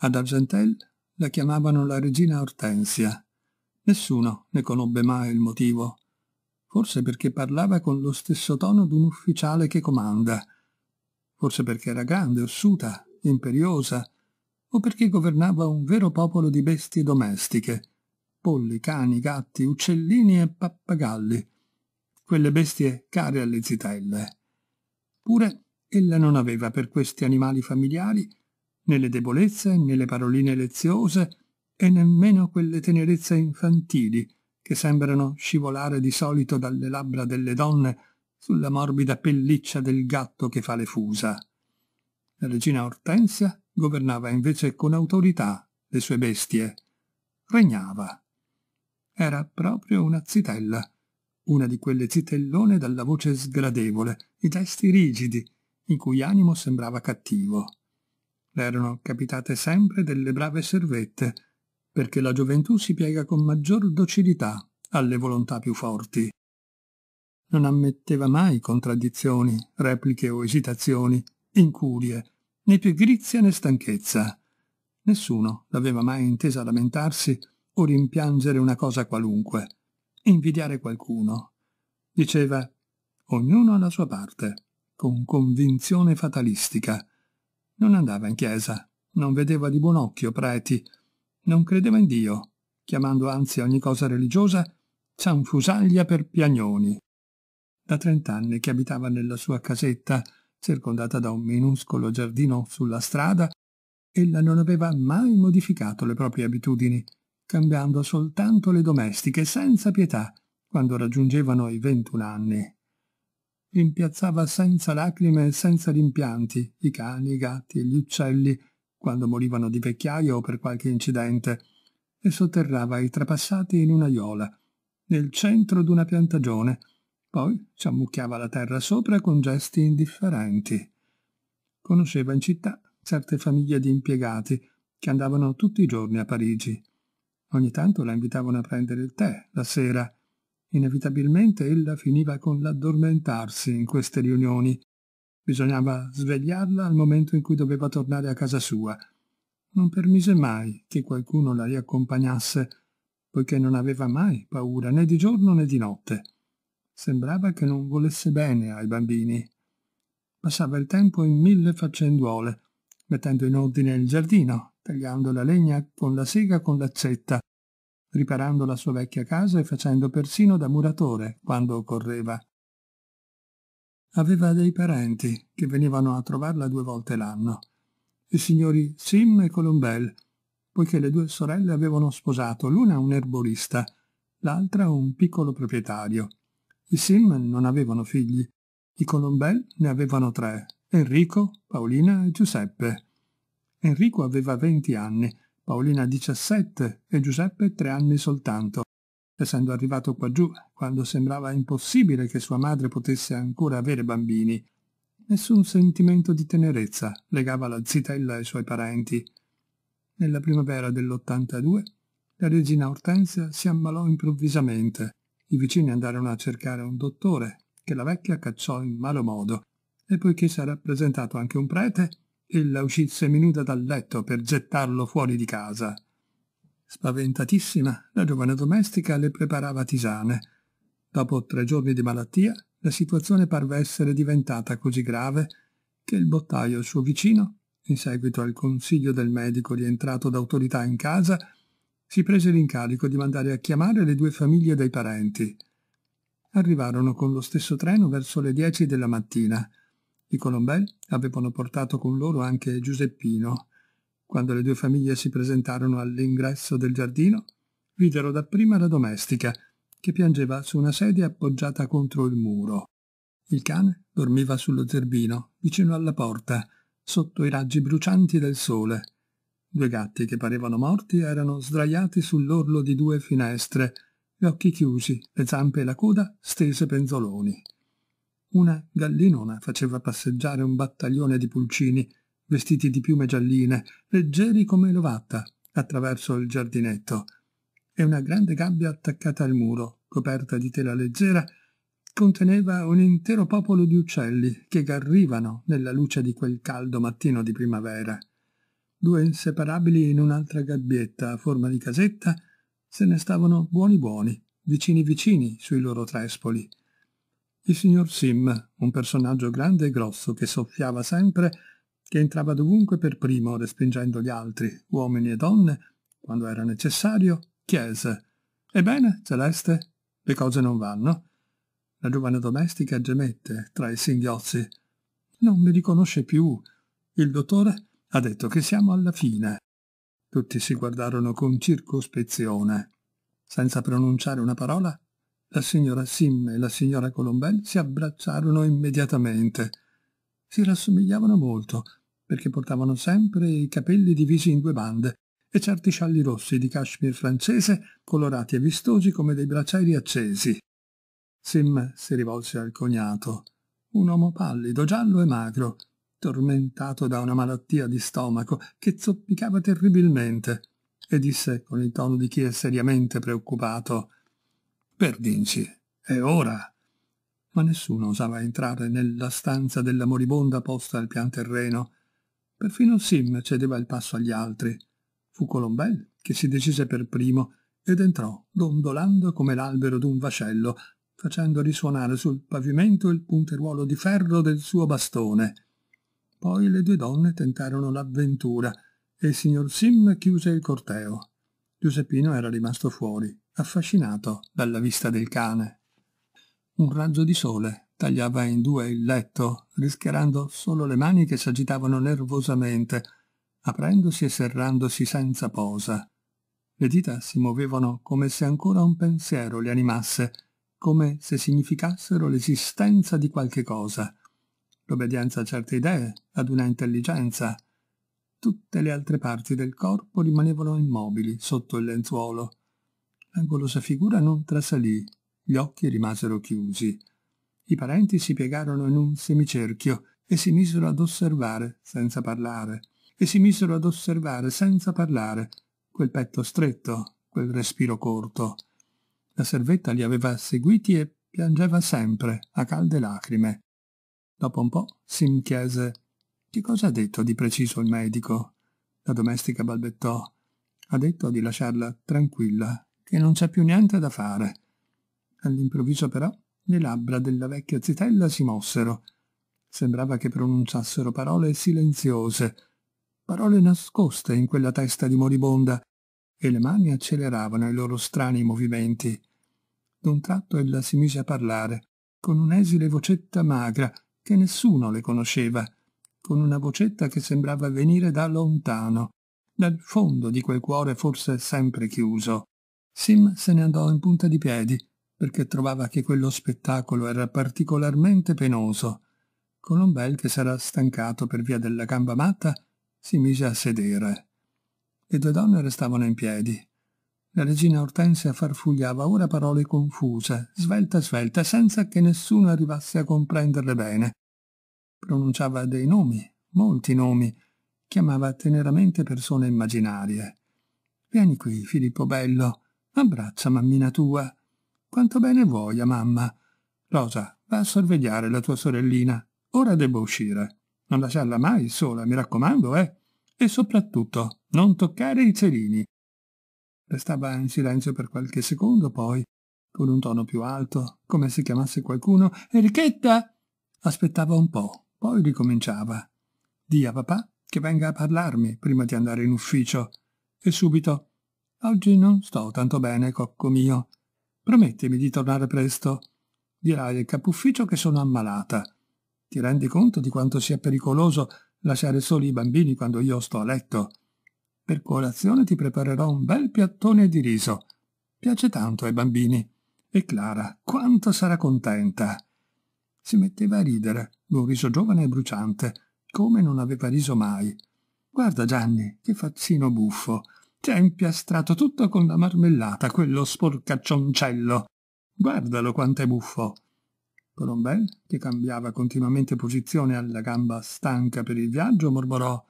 Ad Argentel la chiamavano la regina Ortensia. Nessuno ne conobbe mai il motivo. Forse perché parlava con lo stesso tono d'un ufficiale che comanda. Forse perché era grande, ossuta, imperiosa, o perché governava un vero popolo di bestie domestiche, polli, cani, gatti, uccellini e pappagalli, quelle bestie care alle zitelle. Pure ella non aveva per questi animali familiari né le debolezze né le paroline leziose e nemmeno quelle tenerezze infantili che sembrano scivolare di solito dalle labbra delle donne sulla morbida pelliccia del gatto che fa le fusa. La regina Ortensia governava invece con autorità le sue bestie. Regnava. Era proprio una zitella, una di quelle zitellone dalla voce sgradevole, i gesti rigidi, il cui animo sembrava cattivo. Le erano capitate sempre delle brave servette, perché la gioventù si piega con maggior docilità alle volontà più forti. Non ammetteva mai contraddizioni, repliche o esitazioni, incurie, né pigrizia né stanchezza. Nessuno l'aveva mai intesa lamentarsi o rimpiangere una cosa qualunque, invidiare qualcuno. Diceva ognuno alla sua parte con convinzione fatalistica. Non andava in chiesa, non vedeva di buon occhio preti, non credeva in Dio, chiamando anzi ogni cosa religiosa cianfusaglia per piagnoni. Da trent'anni che abitava nella sua casetta, circondata da un minuscolo giardino sulla strada, ella non aveva mai modificato le proprie abitudini, cambiando soltanto le domestiche senza pietà quando raggiungevano i ventun anni rimpiazzava senza lacrime e senza rimpianti i cani, i gatti e gli uccelli quando morivano di vecchiaia o per qualche incidente e sotterrava i trapassati in un'aiola nel centro d'una piantagione. Poi ci ammucchiava la terra sopra con gesti indifferenti. Conosceva in città certe famiglie di impiegati che andavano tutti i giorni a Parigi. Ogni tanto la invitavano a prendere il tè la sera Inevitabilmente ella finiva con l'addormentarsi in queste riunioni. Bisognava svegliarla al momento in cui doveva tornare a casa sua. Non permise mai che qualcuno la riaccompagnasse, poiché non aveva mai paura né di giorno né di notte. Sembrava che non volesse bene ai bambini. Passava il tempo in mille faccenduole, mettendo in ordine il giardino, tagliando la legna con la sega con l'accetta, riparando la sua vecchia casa e facendo persino da muratore quando occorreva. Aveva dei parenti che venivano a trovarla due volte l'anno, i signori Sim e Colombel, poiché le due sorelle avevano sposato, l'una un erborista, l'altra un piccolo proprietario. I Sim non avevano figli, i Colombel ne avevano tre, Enrico, Paolina e Giuseppe. Enrico aveva venti anni Paolina 17 e Giuseppe tre anni soltanto, essendo arrivato qua giù quando sembrava impossibile che sua madre potesse ancora avere bambini. Nessun sentimento di tenerezza legava la zitella ai suoi parenti. Nella primavera dell'82 la regina Ortensia si ammalò improvvisamente. I vicini andarono a cercare un dottore, che la vecchia cacciò in malo modo, e poiché s'era presentato anche un prete, ella uscì seminuda dal letto per gettarlo fuori di casa. Spaventatissima, la giovane domestica le preparava tisane. Dopo tre giorni di malattia, la situazione parve essere diventata così grave che il bottaio suo vicino, in seguito al consiglio del medico rientrato d'autorità in casa, si prese l'incarico di mandare a chiamare le due famiglie dei parenti. Arrivarono con lo stesso treno verso le dieci della mattina i Colombel avevano portato con loro anche Giuseppino. Quando le due famiglie si presentarono all'ingresso del giardino, videro dapprima la domestica, che piangeva su una sedia appoggiata contro il muro. Il cane dormiva sullo zerbino, vicino alla porta, sotto i raggi brucianti del sole. Due gatti che parevano morti erano sdraiati sull'orlo di due finestre, gli occhi chiusi, le zampe e la coda stese penzoloni. Una gallinona faceva passeggiare un battaglione di pulcini, vestiti di piume gialline, leggeri come l'ovatta, attraverso il giardinetto, e una grande gabbia attaccata al muro, coperta di tela leggera, conteneva un intero popolo di uccelli che garrivano nella luce di quel caldo mattino di primavera. due inseparabili in un'altra gabbietta a forma di casetta, se ne stavano buoni buoni, vicini vicini sui loro trespoli. Il signor Sim, un personaggio grande e grosso che soffiava sempre, che entrava dovunque per primo, respingendo gli altri, uomini e donne, quando era necessario, chiese Ebbene, Celeste, le cose non vanno? La giovane domestica gemette tra i singhiozzi. Non mi riconosce più. Il dottore ha detto che siamo alla fine. Tutti si guardarono con circospezione. Senza pronunciare una parola, la signora Sim e la signora Colombel si abbracciarono immediatamente. Si rassomigliavano molto, perché portavano sempre i capelli divisi in due bande e certi scialli rossi di cashmere francese colorati e vistosi come dei braccieri accesi. Sim si rivolse al cognato, un uomo pallido, giallo e magro, tormentato da una malattia di stomaco che zoppicava terribilmente, e disse con il tono di chi è seriamente preoccupato Perdinci, è ora. Ma nessuno osava entrare nella stanza della moribonda posta al pian terreno. Perfino Sim cedeva il passo agli altri. Fu Colombel che si decise per primo ed entrò dondolando come l'albero d'un vascello, facendo risuonare sul pavimento il punteruolo di ferro del suo bastone. Poi le due donne tentarono l'avventura e il signor Sim chiuse il corteo. Giuseppino era rimasto fuori, affascinato dalla vista del cane. Un raggio di sole tagliava in due il letto, rischiarando solo le mani che s'agitavano nervosamente, aprendosi e serrandosi senza posa. Le dita si muovevano come se ancora un pensiero le animasse, come se significassero l'esistenza di qualche cosa, l'obbedienza a certe idee, ad una intelligenza. Tutte le altre parti del corpo rimanevano immobili sotto il lenzuolo l'angolosa figura non trasalì, gli occhi rimasero chiusi. I parenti si piegarono in un semicerchio e si misero ad osservare senza parlare, e si misero ad osservare senza parlare quel petto stretto, quel respiro corto. La servetta li aveva seguiti e piangeva sempre a calde lacrime. Dopo un po' si chiese che cosa ha detto di preciso il medico. La domestica balbettò. Ha detto di lasciarla tranquilla che non c'è più niente da fare. All'improvviso però le labbra della vecchia zitella si mossero. Sembrava che pronunciassero parole silenziose, parole nascoste in quella testa di moribonda, e le mani acceleravano i loro strani movimenti. D'un tratto ella si mise a parlare, con un'esile vocetta magra che nessuno le conosceva, con una vocetta che sembrava venire da lontano, dal fondo di quel cuore forse sempre chiuso. Sim se ne andò in punta di piedi, perché trovava che quello spettacolo era particolarmente penoso. Colombel, che s'era stancato per via della gamba matta, si mise a sedere. Le due donne restavano in piedi. La regina Ortensia farfugliava ora parole confuse, svelta svelta, senza che nessuno arrivasse a comprenderle bene. Pronunciava dei nomi, molti nomi, chiamava teneramente persone immaginarie. Vieni qui, Filippo bello, Abbraccia mammina tua. Quanto bene vuoi mamma. Rosa, va a sorvegliare la tua sorellina. Ora debbo uscire. Non lasciarla mai sola, mi raccomando, eh? E soprattutto, non toccare i cerini. Restava in silenzio per qualche secondo, poi, con un tono più alto, come se chiamasse qualcuno, Enrichetta! Aspettava un po', poi ricominciava. Dì a papà che venga a parlarmi prima di andare in ufficio. E subito Oggi non sto tanto bene, cocco mio. Promettimi di tornare presto. Dirai al capufficio che sono ammalata. Ti rendi conto di quanto sia pericoloso lasciare soli i bambini quando io sto a letto? Per colazione ti preparerò un bel piattone di riso. Piace tanto ai bambini. E Clara, quanto sarà contenta. Si metteva a ridere, d'un riso giovane e bruciante, come non aveva riso mai. Guarda Gianni, che fazzino buffo. Ti ha impiastrato tutto con la marmellata, quello sporcaccioncello. Guardalo quanto è buffo. Colombel, che cambiava continuamente posizione alla gamba stanca per il viaggio, mormorò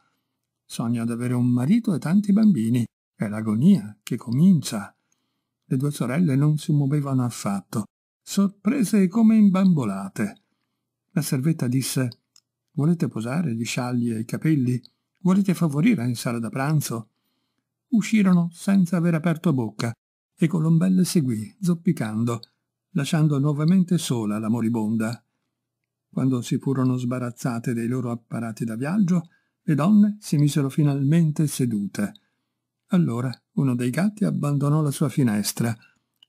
Sogna d'avere un marito e tanti bambini. È l'agonia che comincia. Le due sorelle non si muovevano affatto, sorprese come imbambolate. La servetta disse Volete posare gli scialli e i capelli? Volete favorire in sala da pranzo? Uscirono senza aver aperto bocca e Colombelle seguì, zoppicando, lasciando nuovamente sola la moribonda. Quando si furono sbarazzate dei loro apparati da viaggio, le donne si misero finalmente sedute. Allora uno dei gatti abbandonò la sua finestra,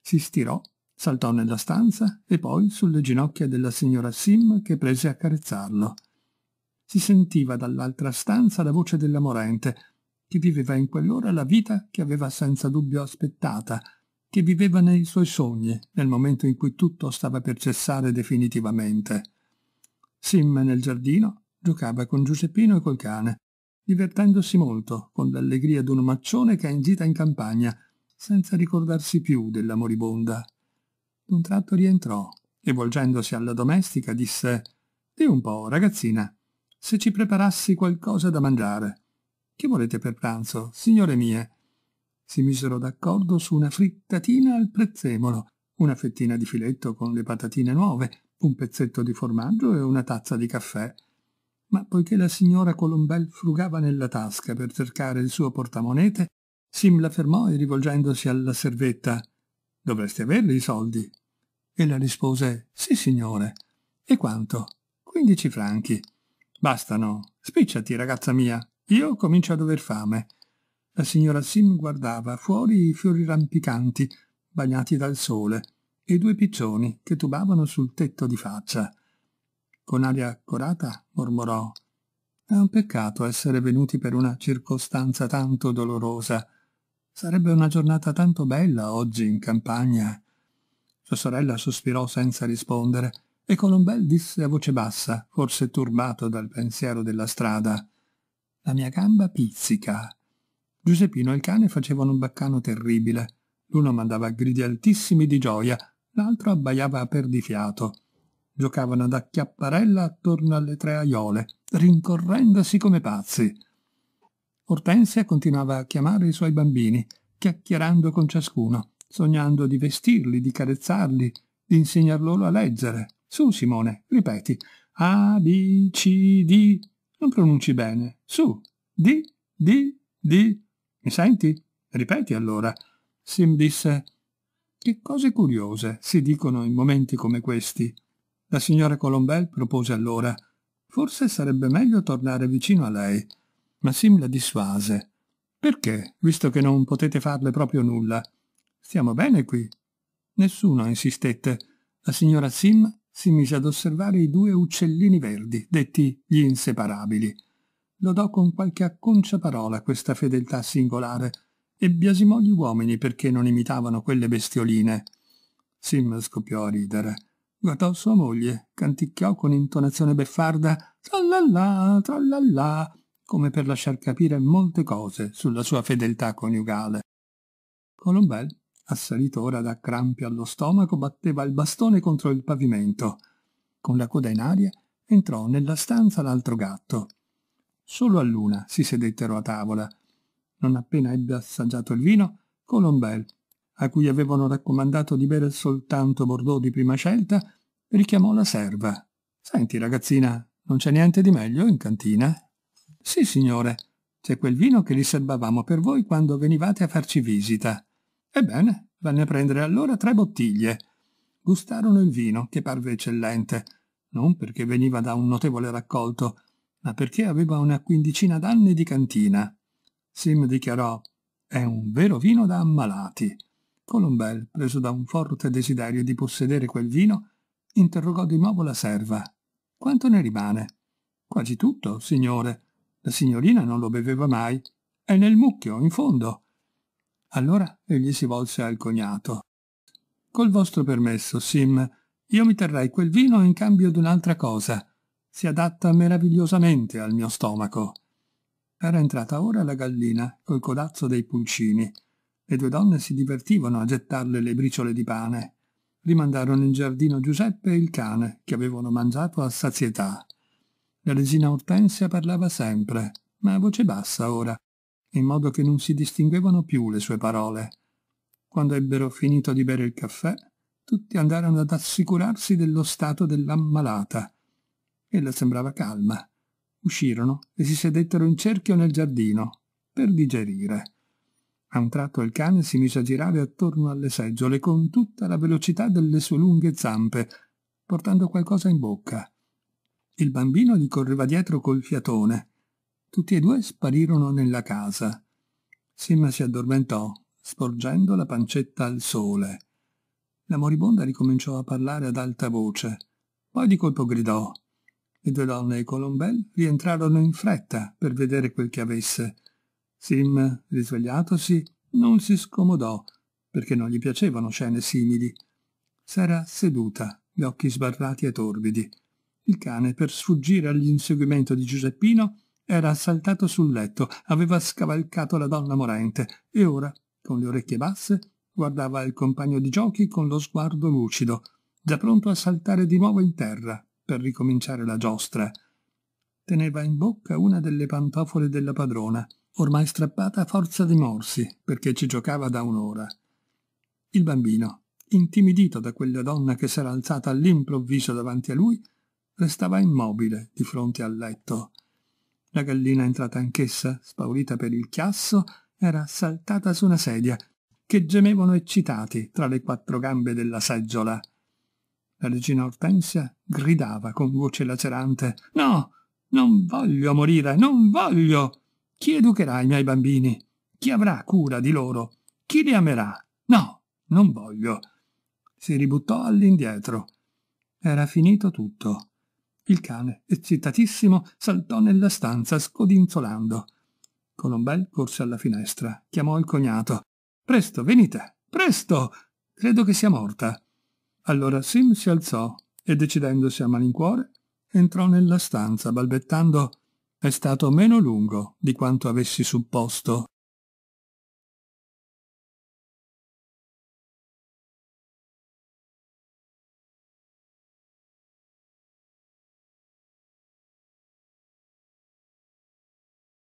si stirò, saltò nella stanza e poi sulle ginocchia della signora Sim che prese a carezzarlo. Si sentiva dall'altra stanza la voce della morente, che viveva in quell'ora la vita che aveva senza dubbio aspettata, che viveva nei suoi sogni nel momento in cui tutto stava per cessare definitivamente. Sim nel giardino giocava con Giuseppino e col cane, divertendosi molto con l'allegria d'un maccione che è in gita in campagna, senza ricordarsi più della moribonda. D'un tratto rientrò e volgendosi alla domestica disse Di un po', ragazzina, se ci preparassi qualcosa da mangiare. Che volete per pranzo, signore mie? Si misero d'accordo su una frittatina al prezzemolo, una fettina di filetto con le patatine nuove, un pezzetto di formaggio e una tazza di caffè. Ma poiché la signora Colombel frugava nella tasca per cercare il suo portamonete, Sim la fermò e rivolgendosi alla servetta Dovresti averli i soldi. Ella rispose Sì, signore. E quanto? Quindici franchi. Bastano. Spicciati, ragazza mia. Io comincio ad aver fame. La signora Sim guardava fuori i fiori rampicanti, bagnati dal sole, e i due piccioni che tubavano sul tetto di faccia. Con aria accorata mormorò È un peccato essere venuti per una circostanza tanto dolorosa. Sarebbe una giornata tanto bella oggi in campagna. Sua sorella sospirò senza rispondere e Colombel disse a voce bassa, forse turbato dal pensiero della strada La mia gamba pizzica. Giuseppino e il cane facevano un baccano terribile. L'uno mandava gridi altissimi di gioia, l'altro abbaiava a perdifiato. Giocavano ad acchiapparella attorno alle tre aiole, rincorrendosi come pazzi. Ortensia continuava a chiamare i suoi bambini, chiacchierando con ciascuno, sognando di vestirli, di carezzarli, di insegnar loro a leggere. Su, Simone, ripeti. A, B, C, D. Non pronunci bene. Su. D, D, D. Mi senti? Ripeti allora. Sim disse che cose curiose si dicono in momenti come questi. La signora Colombel propose allora forse sarebbe meglio tornare vicino a lei, ma Sim la dissuase. Perché, visto che non potete farle proprio nulla? Stiamo bene qui. Nessuno insistette. La signora Sim si mise ad osservare i due uccellini verdi, detti gli inseparabili. Lodò con qualche acconcia parola questa fedeltà singolare e biasimò gli uomini perché non imitavano quelle bestioline. Sim scoppiò a ridere. Guardò sua moglie, canticchiò con intonazione beffarda trallallà, trallallà, come per lasciar capire molte cose sulla sua fedeltà coniugale. Colombel, assalito ora da crampi allo stomaco, batteva il bastone contro il pavimento. Con la coda in aria entrò nella stanza l'altro gatto. Solo a luna si sedettero a tavola non appena ebbe assaggiato il vino, Colombel, a cui avevano raccomandato di bere soltanto Bordeaux di prima scelta, richiamò la serva. Senti, ragazzina, non c'è niente di meglio in cantina? Sì, signore, c'è quel vino che riservavamo per voi quando venivate a farci visita. Ebbene, venne a prendere allora tre bottiglie. Gustarono il vino, che parve eccellente, non perché veniva da un notevole raccolto, ma perché aveva una quindicina d'anni di cantina. Sim dichiarò «È un vero vino da ammalati». Colombel, preso da un forte desiderio di possedere quel vino, interrogò di nuovo la serva. «Quanto ne rimane?» «Quasi tutto, signore. La signorina non lo beveva mai. È nel mucchio, in fondo». Allora egli si volse al cognato. «Col vostro permesso, Sim, io mi terrei quel vino in cambio d'un'altra cosa. Si adatta meravigliosamente al mio stomaco». Era entrata ora la gallina col codazzo dei pulcini. Le due donne si divertivano a gettarle le briciole di pane. Rimandarono in giardino Giuseppe e il cane, che avevano mangiato a sazietà. La regina Ortensia parlava sempre, ma a voce bassa ora, in modo che non si distinguevano più le sue parole. Quando ebbero finito di bere il caffè, tutti andarono ad assicurarsi dello stato dell'ammalata. Ella sembrava calma, Uscirono e si sedettero in cerchio nel giardino, per digerire. A un tratto il cane si mise a girare attorno alle seggiole con tutta la velocità delle sue lunghe zampe, portando qualcosa in bocca. Il bambino gli correva dietro col fiatone. Tutti e due sparirono nella casa. Sim si addormentò, sporgendo la pancetta al sole. La moribonda ricominciò a parlare ad alta voce. Poi di colpo gridò. Le due donne e Colombel rientrarono in fretta per vedere quel che avesse. Sim, risvegliatosi, non si scomodò, perché non gli piacevano scene simili. S'era seduta, gli occhi sbarrati e torbidi. Il cane, per sfuggire all'inseguimento di Giuseppino, era saltato sul letto, aveva scavalcato la donna morente e ora, con le orecchie basse, guardava il compagno di giochi con lo sguardo lucido, già pronto a saltare di nuovo in terra per ricominciare la giostra. Teneva in bocca una delle pantofole della padrona, ormai strappata a forza di morsi, perché ci giocava da un'ora. Il bambino, intimidito da quella donna che s'era alzata all'improvviso davanti a lui, restava immobile di fronte al letto. La gallina entrata anch'essa, spaurita per il chiasso, era saltata su una sedia, che gemevano eccitati tra le quattro gambe della seggiola. La regina Ortensia gridava con voce lacerante No, non voglio morire, non voglio. Chi educherà i miei bambini? Chi avrà cura di loro? Chi li amerà? No, non voglio. Si ributtò all'indietro. Era finito tutto. Il cane, eccitatissimo, saltò nella stanza scodinzolando. Colombel corse alla finestra, chiamò il cognato. Presto, venite, presto! Credo che sia morta. Allora Sim si alzò e, decidendosi a malincuore, entrò nella stanza balbettando è stato meno lungo di quanto avessi supposto.